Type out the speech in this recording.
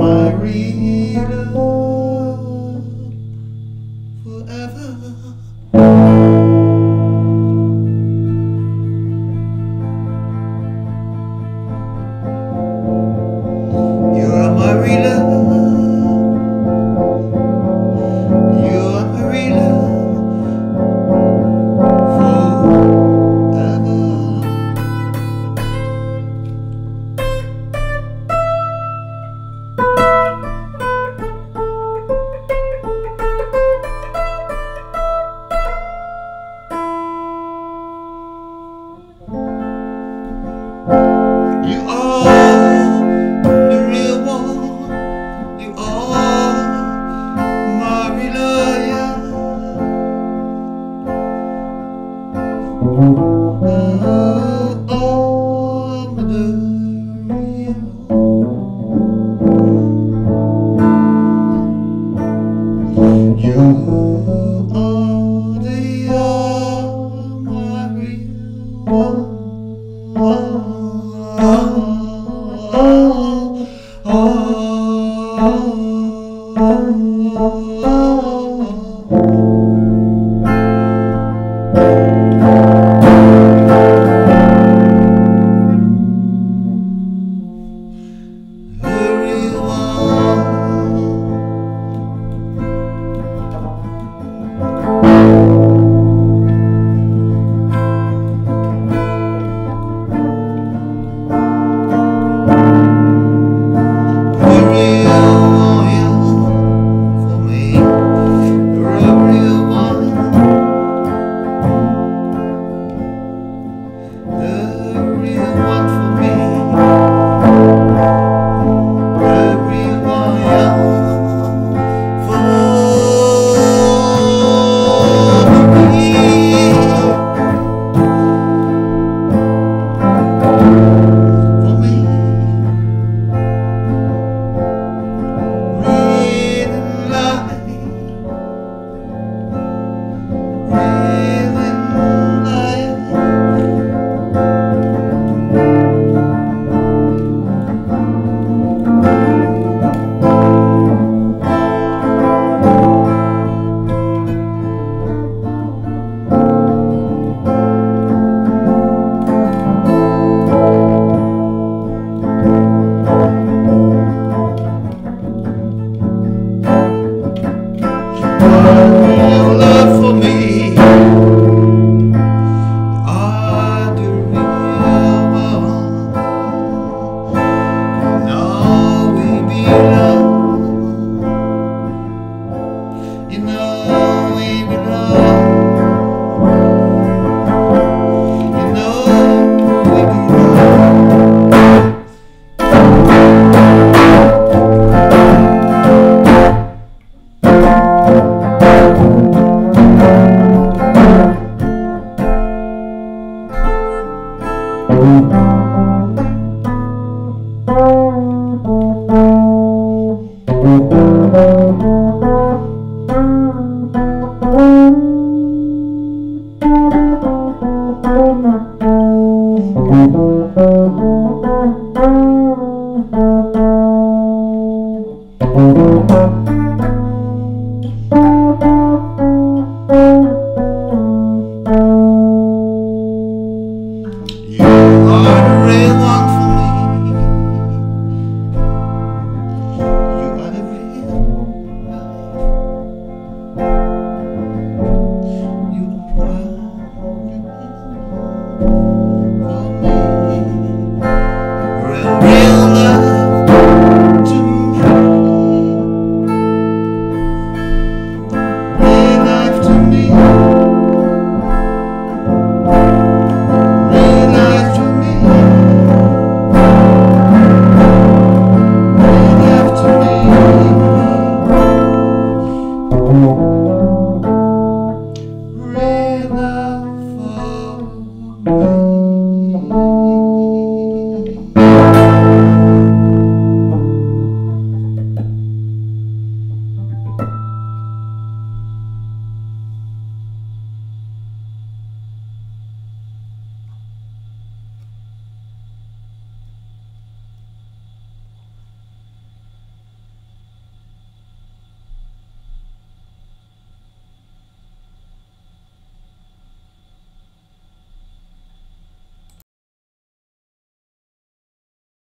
my reader. For Um...